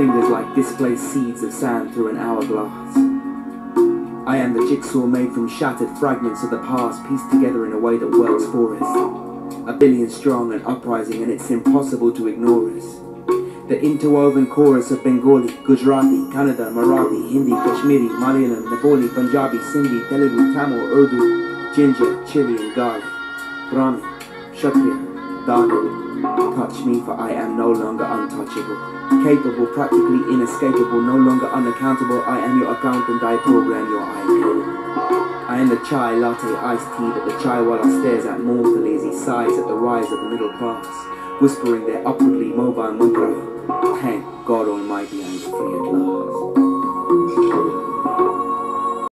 fingers like displaced seeds of sand through an hourglass. I am the jigsaw made from shattered fragments of the past, pieced together in a way that works for us. A billion strong and uprising, and it's impossible to ignore us. The interwoven chorus of Bengali, Gujarati, Kannada, Marathi, Hindi, Kashmiri, Malayalam, Nepali, Punjabi, Sindhi, Telugu, Tamil, Urdu, ginger, chili, and garlic. Brahmin, Kshatriya, Dalit. Touch me, for I am no longer untouchable. Capable, practically inescapable, no longer unaccountable. I am your accountant, I program your IP. I am the chai latte iced tea that the chai walla stares at mournfully as he sighs at the rise of the middle class, whispering their upwardly mobile mantra. Thank God Almighty I am free at last.